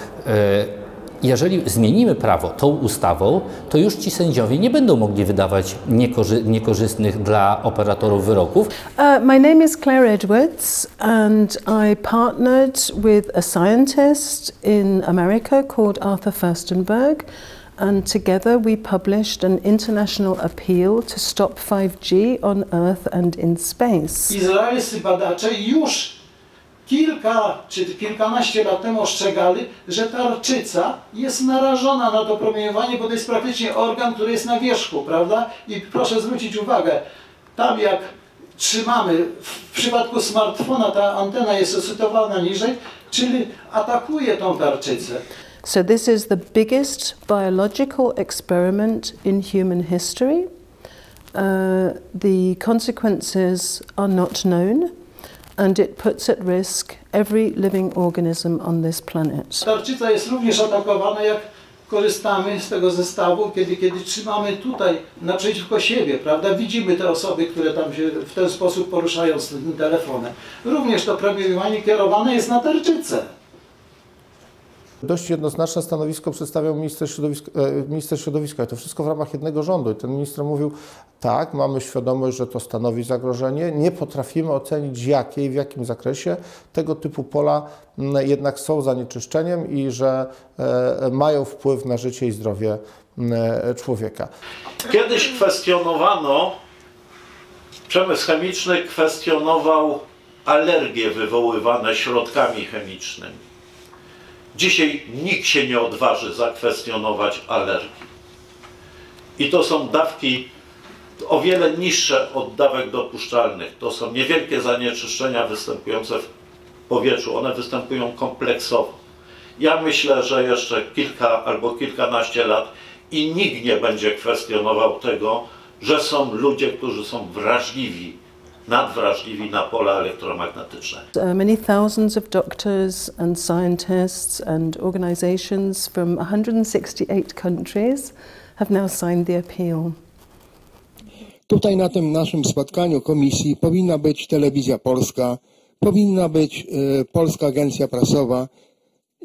Jeżeli zmienimy prawo tą ustawą, to już ci sędziowie nie będą mogli wydawać niekorzy niekorzystnych dla operatorów wyroków. Uh, my name is Claire Edwards and I partnered with a scientist in America called Arthur Furstenberg and together we published an international appeal to stop 5G on Earth and in space. Izraelscy badacze już kilka czy kilkanaście lat temu ostrzegali, że tarczyca jest narażona na to promieniowanie, bo to jest praktycznie organ, który jest na wierzchu, prawda? I proszę zwrócić uwagę, tam jak trzymamy, w przypadku smartfona ta antena jest usytuowana niżej, czyli atakuje tą tarczycę. So this is the biggest biological experiment in human history. Uh, the consequences are not known and it puts at risk every living organism on this planet. Tarczyca jest również atakowana, jak korzystamy z tego zestawu, kiedy, kiedy trzymamy tutaj naprzeciwko siebie, prawda? Widzimy te osoby, które tam się w ten sposób poruszają z tym telefonem. Również to promieniowanie kierowane jest na tarczycę. Dość jednoznaczne stanowisko przedstawiał minister środowiska, e, minister środowiska i to wszystko w ramach jednego rządu. I ten minister mówił, tak, mamy świadomość, że to stanowi zagrożenie, nie potrafimy ocenić jakie i w jakim zakresie tego typu pola jednak są zanieczyszczeniem i że e, mają wpływ na życie i zdrowie człowieka. Kiedyś kwestionowano, przemysł chemiczny kwestionował alergie wywoływane środkami chemicznymi. Dzisiaj nikt się nie odważy zakwestionować alergii. I to są dawki o wiele niższe od dawek dopuszczalnych. To są niewielkie zanieczyszczenia występujące w powietrzu. One występują kompleksowo. Ja myślę, że jeszcze kilka albo kilkanaście lat i nikt nie będzie kwestionował tego, że są ludzie, którzy są wrażliwi nadwrażliwi na pola elektromagnetyczne. Many thousands of doctors and scientists and organizations from 168 countries have now signed the appeal. Tutaj na tym naszym spotkaniu komisji powinna być telewizja polska, powinna być y, Polska Agencja Prasowa.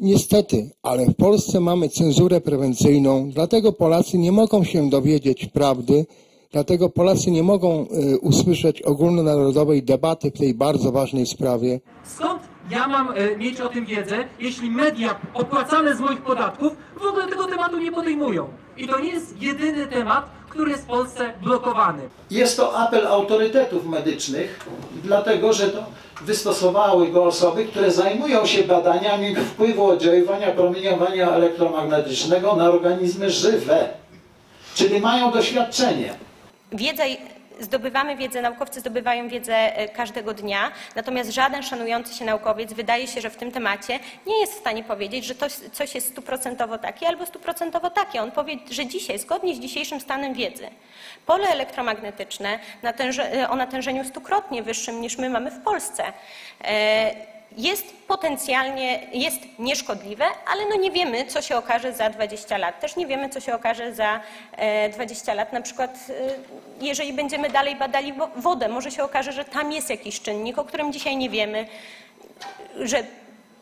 Niestety, ale w Polsce mamy cenzurę prewencyjną, dlatego Polacy nie mogą się dowiedzieć prawdy, Dlatego Polacy nie mogą y, usłyszeć ogólnonarodowej debaty w tej bardzo ważnej sprawie. Skąd ja mam y, mieć o tym wiedzę, jeśli media opłacane z moich podatków w ogóle tego tematu nie podejmują? I to nie jest jedyny temat, który jest w Polsce blokowany. Jest to apel autorytetów medycznych, dlatego że to wystosowały go osoby, które zajmują się badaniami wpływu oddziaływania promieniowania elektromagnetycznego na organizmy żywe, czyli mają doświadczenie wiedza zdobywamy wiedzę, naukowcy zdobywają wiedzę e, każdego dnia, natomiast żaden szanujący się naukowiec wydaje się, że w tym temacie nie jest w stanie powiedzieć, że to, coś jest stuprocentowo takie albo stuprocentowo takie. On powie, że dzisiaj, zgodnie z dzisiejszym stanem wiedzy, pole elektromagnetyczne natęże, o natężeniu stukrotnie wyższym niż my mamy w Polsce jest potencjalnie, jest nieszkodliwe, ale no nie wiemy, co się okaże za 20 lat. Też nie wiemy, co się okaże za 20 lat. Na przykład, jeżeli będziemy dalej badali wodę, może się okaże, że tam jest jakiś czynnik, o którym dzisiaj nie wiemy, że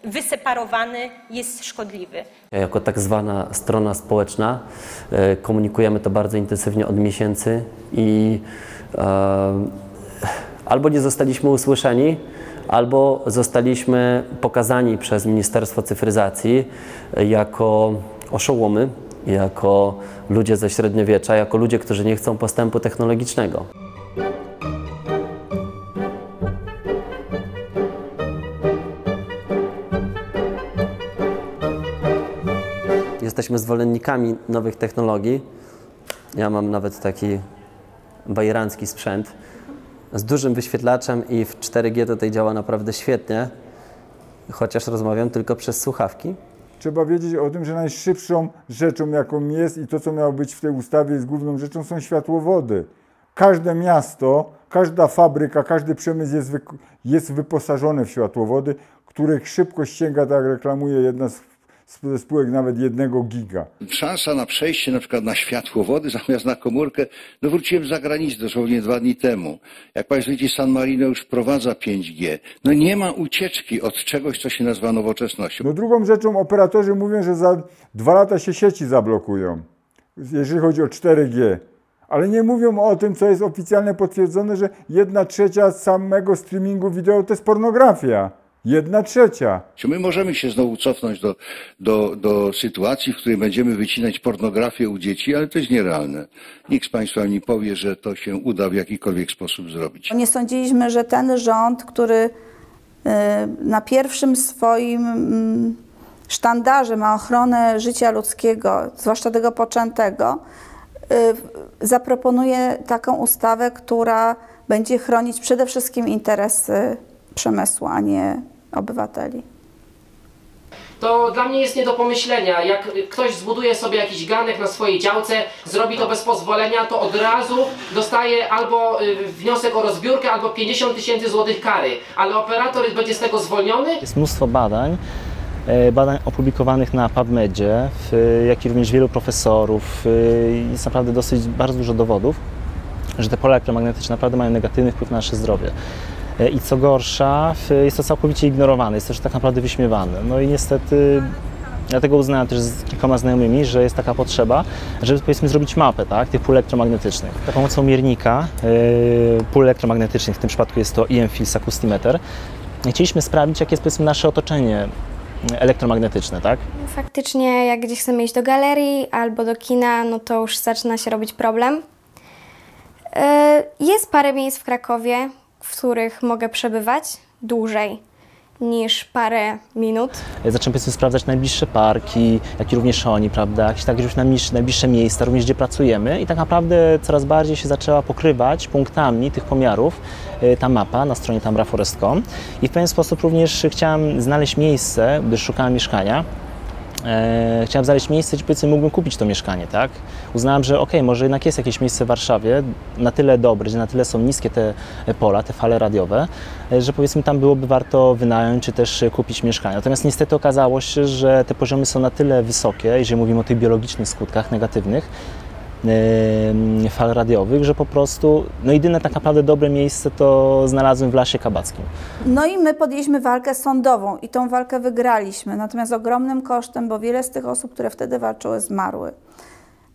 wyseparowany jest szkodliwy. Jako tak zwana strona społeczna komunikujemy to bardzo intensywnie od miesięcy i e, albo nie zostaliśmy usłyszeni, albo zostaliśmy pokazani przez Ministerstwo Cyfryzacji jako oszołomy, jako ludzie ze średniowiecza, jako ludzie, którzy nie chcą postępu technologicznego. Jesteśmy zwolennikami nowych technologii. Ja mam nawet taki bajerancki sprzęt, z dużym wyświetlaczem i w 4G tutaj działa naprawdę świetnie, chociaż rozmawiam tylko przez słuchawki. Trzeba wiedzieć o tym, że najszybszą rzeczą, jaką jest i to, co miało być w tej ustawie, jest główną rzeczą, są światłowody. Każde miasto, każda fabryka, każdy przemysł jest, wy, jest wyposażony w światłowody, których szybkość sięga, tak reklamuje jedna z spółek nawet jednego giga. Szansa na przejście na przykład na światłowody zamiast na komórkę, no wróciłem z zagranicy dosłownie dwa dni temu. Jak Państwo widzicie, San Marino już wprowadza 5G. No nie ma ucieczki od czegoś, co się nazywa nowoczesnością. No drugą rzeczą operatorzy mówią, że za dwa lata się sieci zablokują, jeżeli chodzi o 4G. Ale nie mówią o tym, co jest oficjalnie potwierdzone, że jedna trzecia samego streamingu wideo to jest pornografia. Jedna trzecia. Czy my możemy się znowu cofnąć do, do, do sytuacji, w której będziemy wycinać pornografię u dzieci, ale to jest nierealne. Nikt z Państwa mi powie, że to się uda w jakikolwiek sposób zrobić. Nie sądziliśmy, że ten rząd, który y, na pierwszym swoim mm, sztandarze ma ochronę życia ludzkiego, zwłaszcza tego poczętego, y, zaproponuje taką ustawę, która będzie chronić przede wszystkim interesy przemysłu, a nie obywateli. To dla mnie jest nie do pomyślenia. Jak ktoś zbuduje sobie jakiś ganek na swojej działce, zrobi to bez pozwolenia, to od razu dostaje albo y, wniosek o rozbiórkę, albo 50 tysięcy złotych kary. Ale operator będzie z tego zwolniony. Jest mnóstwo badań, e, badań opublikowanych na PubMedzie, jak i również wielu profesorów. Jest naprawdę dosyć bardzo dużo dowodów, że te pola elektromagnetyczne naprawdę mają negatywny wpływ na nasze zdrowie. E, i co gorsza, jest to całkowicie ignorowane, jest też tak naprawdę wyśmiewane. No i niestety Dlatego uznałem też z kilkoma znajomymi, że jest taka potrzeba, żeby powiedzmy zrobić mapę tak, tych pól elektromagnetycznych. Za pomocą miernika yy, pól elektromagnetycznych, w tym przypadku jest to EM Fields Acoustimeter, chcieliśmy sprawdzić, jakie jest powiedzmy nasze otoczenie elektromagnetyczne, tak? Faktycznie, jak gdzieś chcemy iść do galerii albo do kina, no to już zaczyna się robić problem. Yy, jest parę miejsc w Krakowie, w których mogę przebywać dłużej niż parę minut. Zacząłem powiedzmy sprawdzać najbliższe parki, jak i również oni, prawda, jakieś tak już najbliższe miejsca, również gdzie pracujemy. I tak naprawdę coraz bardziej się zaczęła pokrywać punktami tych pomiarów y, ta mapa na stronie tambraforest.com i w pewien sposób również chciałem znaleźć miejsce, gdy szukałem mieszkania, e, chciałem znaleźć miejsce, gdzie powiedzmy mógłbym kupić to mieszkanie, tak? Uznałem, że ok, może jednak jest jakieś miejsce w Warszawie na tyle dobre, że na tyle są niskie te pola, te fale radiowe, e, że powiedzmy tam byłoby warto wynająć czy też kupić mieszkanie. Natomiast niestety okazało się, że te poziomy są na tyle wysokie, jeżeli mówimy o tych biologicznych skutkach negatywnych, fal radiowych, że po prostu no jedyne tak naprawdę dobre miejsce to znalazłem w Lasie Kabackim. No i my podjęliśmy walkę sądową i tą walkę wygraliśmy, natomiast ogromnym kosztem, bo wiele z tych osób, które wtedy walczyły, zmarły.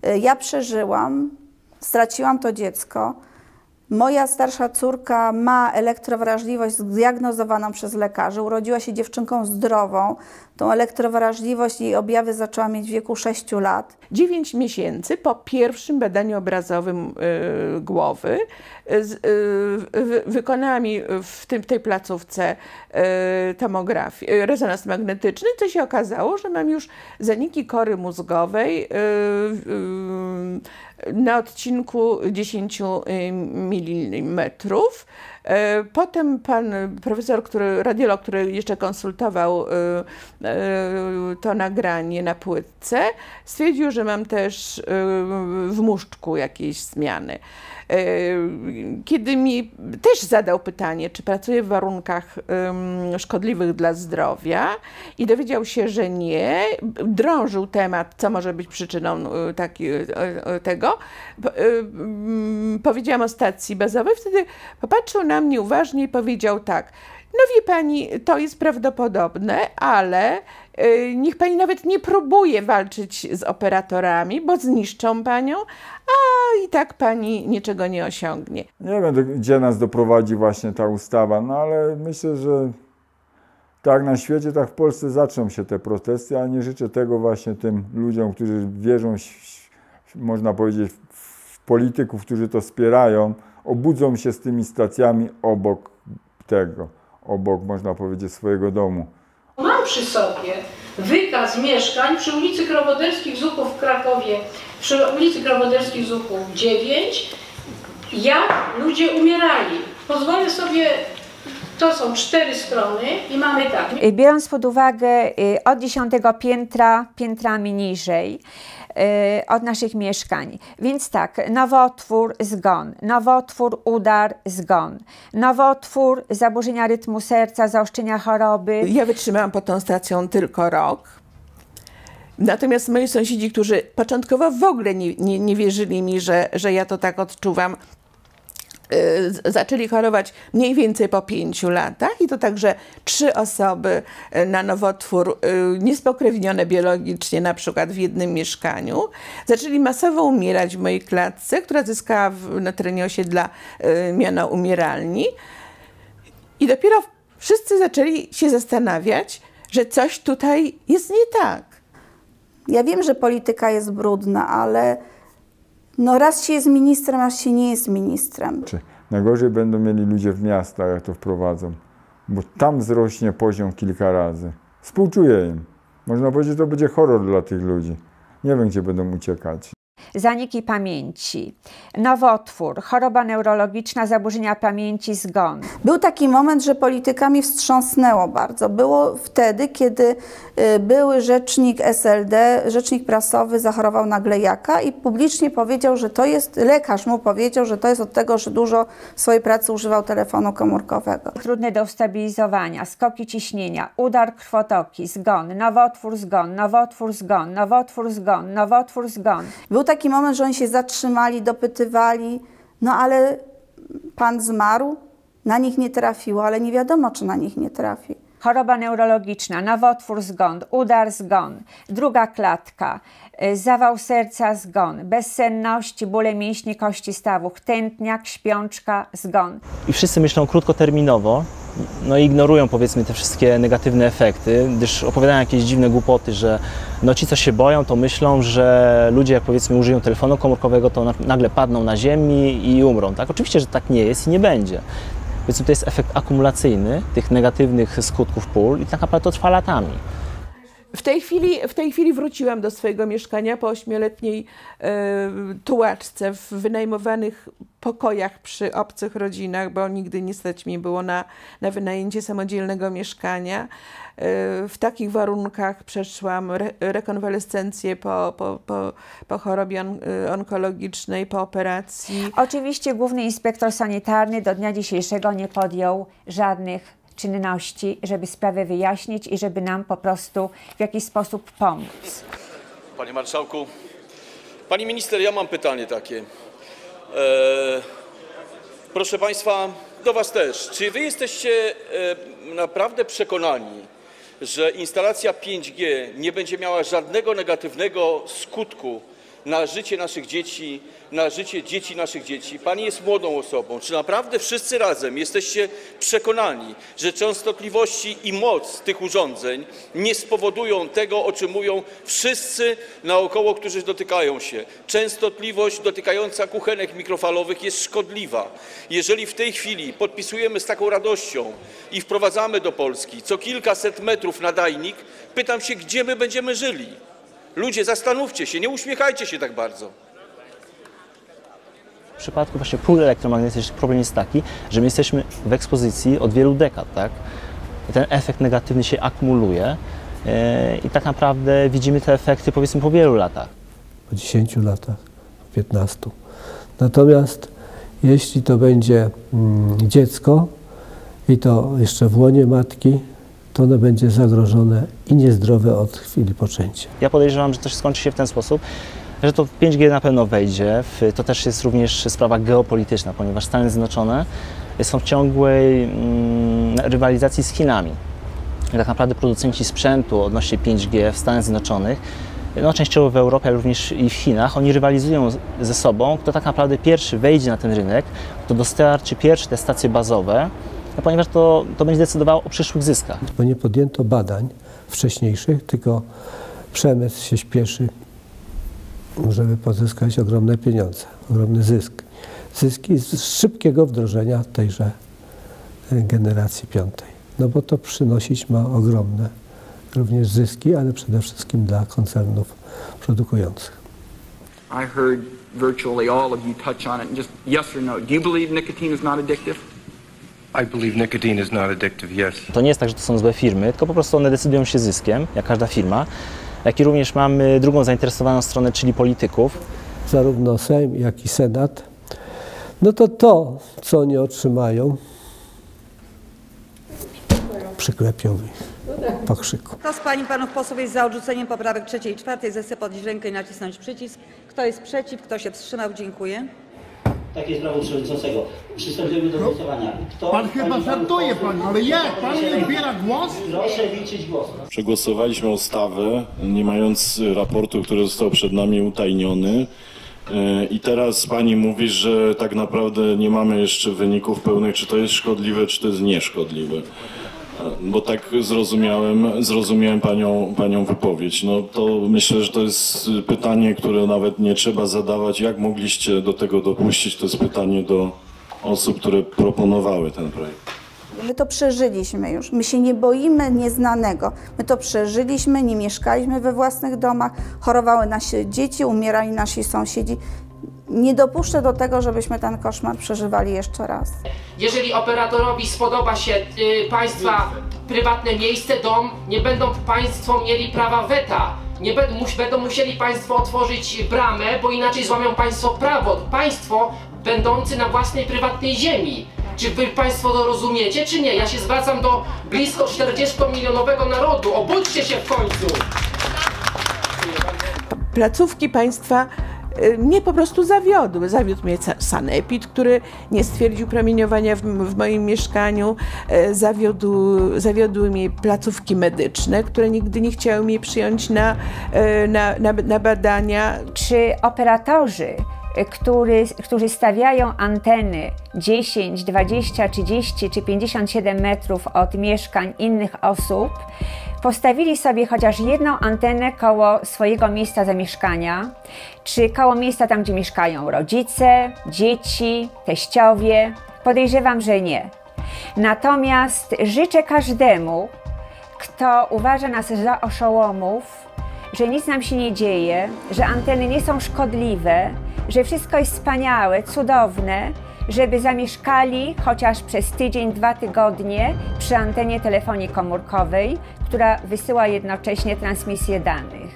Y, ja przeżyłam, straciłam to dziecko. Moja starsza córka ma elektrowrażliwość zdiagnozowaną przez lekarzy. Urodziła się dziewczynką zdrową. Tą elektrowrażliwość i objawy zaczęła mieć w wieku 6 lat. 9 miesięcy po pierwszym badaniu obrazowym y, głowy y, wykonała mi w tym, tej placówce y, tomografię, y, rezonans magnetyczny, co się okazało, że mam już zaniki kory mózgowej y, y, na odcinku 10 mm. mm. Potem pan profesor, który, radiolog, który jeszcze konsultował to nagranie na płytce, stwierdził, że mam też w muszczku jakieś zmiany. E, kiedy mi też zadał pytanie, czy pracuję w warunkach szkodliwych dla zdrowia i dowiedział się, że nie, drążył temat, co może być przyczyną e, e, tego. Powiedziałam o stacji bazowej, wtedy popatrzył na mnie uważnie i powiedział tak, no wie pani, to jest prawdopodobne, ale niech pani nawet nie próbuje walczyć z operatorami, bo zniszczą panią, a i tak pani niczego nie osiągnie. Nie wiem, gdzie nas doprowadzi właśnie ta ustawa, no ale myślę, że tak na świecie, tak w Polsce zaczną się te protesty, a nie życzę tego właśnie tym ludziom, którzy wierzą, można powiedzieć, w polityków, którzy to wspierają, obudzą się z tymi stacjami obok tego, obok, można powiedzieć, swojego domu. Mam przy sobie wykaz mieszkań przy ulicy Krowoderskich Zuchów w Krakowie, przy ulicy Krowoderskich Zuchów 9, jak ludzie umierali. Pozwolę sobie to są cztery strony i mamy tak. Biorąc pod uwagę y, od dziesiątego piętra, piętrami niżej, Y, od naszych mieszkań. Więc tak, nowotwór, zgon, nowotwór, udar, zgon, nowotwór, zaburzenia rytmu serca, zaostrzenia choroby. Ja wytrzymałam pod tą stacją tylko rok. Natomiast moi sąsiedzi, którzy początkowo w ogóle nie, nie, nie wierzyli mi, że, że ja to tak odczuwam, Y, zaczęli chorować mniej więcej po pięciu latach i to także trzy osoby y, na nowotwór y, niespokrewnione biologicznie, na przykład w jednym mieszkaniu, zaczęli masowo umierać w mojej klatce, która zyskała na terenie osiedla miano umieralni. I dopiero wszyscy zaczęli się zastanawiać, że coś tutaj jest nie tak. Ja wiem, że polityka jest brudna, ale no raz się jest ministrem, raz się nie jest ministrem. Najgorzej będą mieli ludzie w miastach, jak to wprowadzą, bo tam wzrośnie poziom kilka razy. Współczuję im. Można powiedzieć, że to będzie horror dla tych ludzi. Nie wiem, gdzie będą uciekać zaniki pamięci, nowotwór, choroba neurologiczna, zaburzenia pamięci, zgon. Był taki moment, że politykami wstrząsnęło bardzo. Było wtedy, kiedy y, były rzecznik SLD, rzecznik prasowy zachorował na glejaka i publicznie powiedział, że to jest, lekarz mu powiedział, że to jest od tego, że dużo w swojej pracy używał telefonu komórkowego. Trudne do ustabilizowania, skoki ciśnienia, udar krwotoki, zgon, nowotwór, zgon, nowotwór, zgon, nowotwór, zgon, nowotwór, zgon. Był taki moment, że oni się zatrzymali, dopytywali, no ale pan zmarł, na nich nie trafiło, ale nie wiadomo, czy na nich nie trafi. Choroba neurologiczna, nowotwór zgon, udar zgon, druga klatka, y, zawał serca zgon, bezsenność, bóle mięśni kości stawów, tętniak, śpiączka zgon. I wszyscy myślą krótkoterminowo, no ignorują powiedzmy te wszystkie negatywne efekty, gdyż opowiadają jakieś dziwne głupoty, że no ci co się boją to myślą, że ludzie jak powiedzmy użyją telefonu komórkowego to nagle padną na ziemi i umrą, tak? Oczywiście, że tak nie jest i nie będzie. Więc to jest efekt akumulacyjny tych negatywnych skutków pól i tak naprawdę to trwa latami. W tej, chwili, w tej chwili wróciłam do swojego mieszkania po ośmioletniej e, tułaczce w wynajmowanych pokojach przy obcych rodzinach, bo nigdy nie stać mi było na, na wynajęcie samodzielnego mieszkania. E, w takich warunkach przeszłam re, rekonwalescencję po, po, po, po chorobie on, e, onkologicznej, po operacji. Oczywiście główny inspektor sanitarny do dnia dzisiejszego nie podjął żadnych czynności, żeby sprawę wyjaśnić i żeby nam po prostu w jakiś sposób pomóc. Panie Marszałku, Pani Minister, ja mam pytanie takie. Eee, proszę Państwa, do Was też. Czy Wy jesteście e, naprawdę przekonani, że instalacja 5G nie będzie miała żadnego negatywnego skutku na życie naszych dzieci, na życie dzieci naszych dzieci. Pani jest młodą osobą. Czy naprawdę wszyscy razem jesteście przekonani, że częstotliwości i moc tych urządzeń nie spowodują tego, o czym mówią wszyscy naokoło, którzy dotykają się? Częstotliwość dotykająca kuchenek mikrofalowych jest szkodliwa. Jeżeli w tej chwili podpisujemy z taką radością i wprowadzamy do Polski co kilkaset metrów nadajnik, pytam się, gdzie my będziemy żyli? Ludzie, zastanówcie się, nie uśmiechajcie się tak bardzo. W przypadku właśnie pól elektromagnetycznych problem jest taki, że my jesteśmy w ekspozycji od wielu dekad, tak? I ten efekt negatywny się akumuluje yy, i tak naprawdę widzimy te efekty powiedzmy po wielu latach. Po 10 latach, 15. Natomiast jeśli to będzie mm, dziecko i to jeszcze w łonie matki, to ono będzie zagrożone i niezdrowe od chwili poczęcia. Ja podejrzewam, że to się skończy się w ten sposób, że to 5G na pewno wejdzie. To też jest również sprawa geopolityczna, ponieważ Stany Zjednoczone są w ciągłej mm, rywalizacji z Chinami. Tak naprawdę producenci sprzętu odnośnie 5G w Stanach Zjednoczonych, no częściowo w Europie, ale również i w Chinach, oni rywalizują ze sobą, kto tak naprawdę pierwszy wejdzie na ten rynek, kto dostarczy pierwsze te stacje bazowe, no ponieważ to, to będzie decydowało o przyszłych zyskach. Bo nie podjęto badań wcześniejszych, tylko przemysł się śpieszy, żeby pozyskać ogromne pieniądze, ogromny zysk. Zyski z szybkiego wdrożenia tejże generacji piątej. No bo to przynosić ma ogromne również zyski, ale przede wszystkim dla koncernów produkujących. I heard virtually all of you touch on it. Just yes or no. Do you believe nicotine is not addictive? I believe nicotine is not addictive, yes. To nie jest tak, że to są złe firmy, tylko po prostu one decydują się zyskiem, jak każda firma. Jak i również mamy drugą zainteresowaną stronę, czyli polityków. Zarówno Sejm, jak i Senat. No to to, co oni otrzymają, przyklepią po krzyku. Kto z Pań i Panów posłów jest za odrzuceniem poprawek trzeciej i czwartej, zechce podnieść rękę i nacisnąć przycisk. Kto jest przeciw? Kto się wstrzymał? Dziękuję. Takie jest prawo przewodniczącego. Przystępujemy do głosowania. Kto, Pan chyba żartuje pan, ale jak? Pan nie zbiera głos? Proszę liczyć głos. Przegłosowaliśmy ustawę, nie mając raportu, który został przed nami utajniony. E, I teraz pani mówi, że tak naprawdę nie mamy jeszcze wyników pełnych, czy to jest szkodliwe, czy to jest nieszkodliwe. Bo tak zrozumiałem, zrozumiałem panią, panią wypowiedź. No to myślę, że to jest pytanie, które nawet nie trzeba zadawać. Jak mogliście do tego dopuścić? To jest pytanie do osób, które proponowały ten projekt. My to przeżyliśmy już. My się nie boimy nieznanego. My to przeżyliśmy, nie mieszkaliśmy we własnych domach, chorowały nasze dzieci, umierali nasi sąsiedzi. Nie dopuszczę do tego, żebyśmy ten koszmar przeżywali jeszcze raz. Jeżeli operatorowi spodoba się y, państwa prywatne miejsce, dom, nie będą państwo mieli prawa weta. Nie będą musieli państwo otworzyć bramę, bo inaczej złamią państwo prawo. Państwo będący na własnej prywatnej ziemi. Czy wy państwo to rozumiecie, czy nie? Ja się zwracam do blisko 40-milionowego narodu. Obudźcie się w końcu! Placówki państwa mnie po prostu zawiodły. Zawiódł mnie Sa- Sanepid, który nie stwierdził promieniowania w, w moim mieszkaniu. E, Zawiódł, zawiodły mnie placówki medyczne, które nigdy nie chciały mnie przyjąć na, e, na, na, na badania. Czy operatorzy, y, który, którzy stawiają anteny 10, 20, 30 czy 57 metrów od mieszkań innych osób, postawili sobie chociaż jedną antenę koło swojego miejsca zamieszkania, czy koło miejsca tam, gdzie mieszkają rodzice, dzieci, teściowie? Podejrzewam, że nie. Natomiast życzę każdemu, kto uważa nas za oszołomów, że nic nam się nie dzieje, że anteny nie są szkodliwe, że wszystko jest wspaniałe, cudowne, żeby zamieszkali chociaż przez tydzień, dwa tygodnie przy antenie telefonii komórkowej, która wysyła jednocześnie transmisję danych.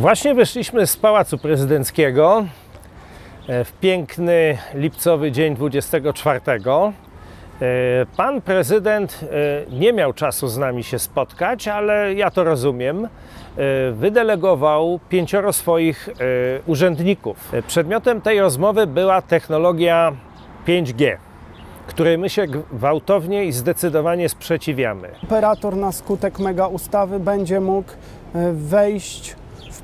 Właśnie wyszliśmy z Pałacu Prezydenckiego e, w piękny lipcowy dzień 24. E, Pan prezydent e, nie miał czasu z nami się spotkać, ale ja to rozumiem. Wydelegował pięcioro swoich urzędników. Przedmiotem tej rozmowy była technologia 5G, której my się gwałtownie i zdecydowanie sprzeciwiamy. Operator na skutek mega ustawy będzie mógł wejść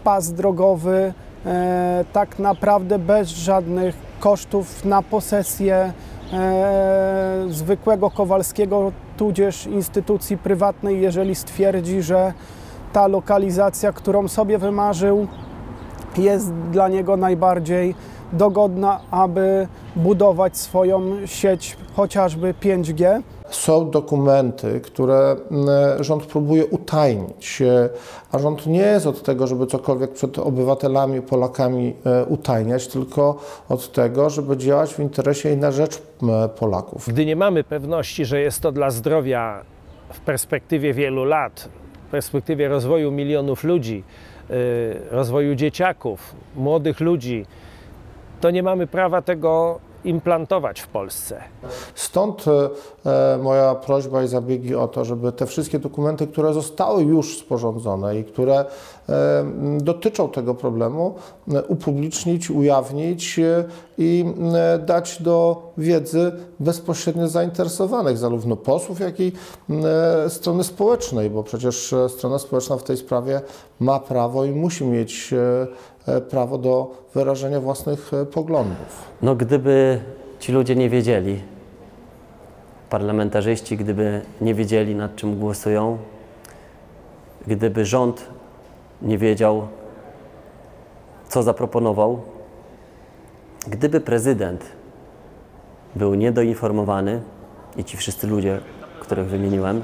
pas drogowy e, tak naprawdę bez żadnych kosztów na posesję e, zwykłego Kowalskiego, tudzież instytucji prywatnej, jeżeli stwierdzi, że ta lokalizacja, którą sobie wymarzył, jest dla niego najbardziej dogodna, aby budować swoją sieć chociażby 5G. Są dokumenty, które mm, rząd próbuje utajnić, e, a rząd nie jest od tego, żeby cokolwiek przed obywatelami, Polakami e, utajniać, tylko od tego, żeby działać w interesie i na rzecz Polaków. Gdy nie mamy pewności, że jest to dla zdrowia w perspektywie wielu lat, w perspektywie rozwoju milionów ludzi, y, rozwoju dzieciaków, młodych ludzi, to nie mamy prawa tego implantować w Polsce. Stąd e, moja prośba i zabiegi o to, żeby te wszystkie dokumenty, które zostały już sporządzone i które e, dotyczą tego problemu, e, upublicznić, ujawnić e, i e, dać do wiedzy bezpośrednio zainteresowanych, zarówno posłów, jak i e, strony społecznej, bo przecież e, strona społeczna w tej sprawie ma prawo i musi mieć prawo do wyrażenia własnych poglądów. No gdyby ci ludzie nie wiedzieli, parlamentarzyści, gdyby nie wiedzieli nad czym głosują, gdyby rząd nie wiedział, co zaproponował, gdyby prezydent był niedoinformowany i ci wszyscy ludzie, których wymieniłem,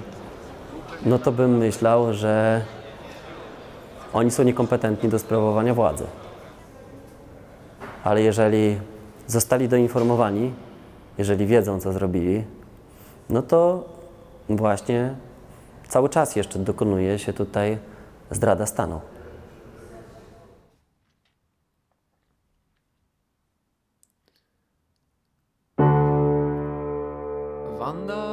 no to bym myślał, że oni są niekompetentni do sprawowania władzy. Ale jeżeli zostali doinformowani, jeżeli wiedzą, co zrobili, no to właśnie cały czas jeszcze dokonuje się tutaj zdrada stanu. Wanda.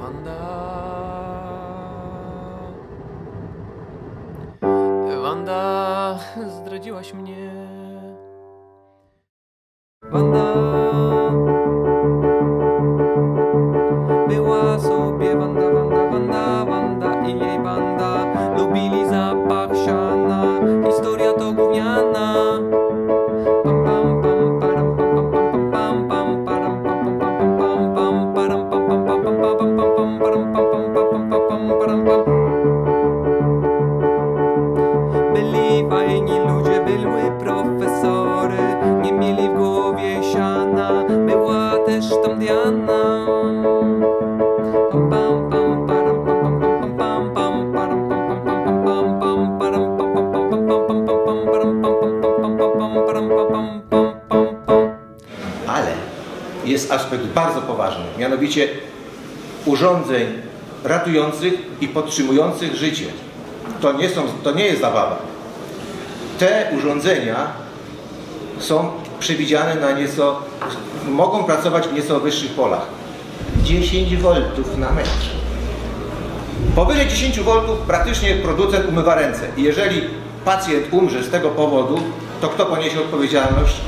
Wanda. Wanda, zdradziłaś mnie. Wanda. Była sobie Wanda, Wanda, Wanda, Wanda i jej banda. Lubili zapach mianowicie urządzeń ratujących i podtrzymujących życie. To nie, są, to nie jest zabawa. Te urządzenia są przewidziane na nieco, mogą pracować w nieco wyższych polach. 10 V na metr. Powyżej 10 V praktycznie producent umywa ręce. I jeżeli pacjent umrze z tego powodu, to kto poniesie odpowiedzialność?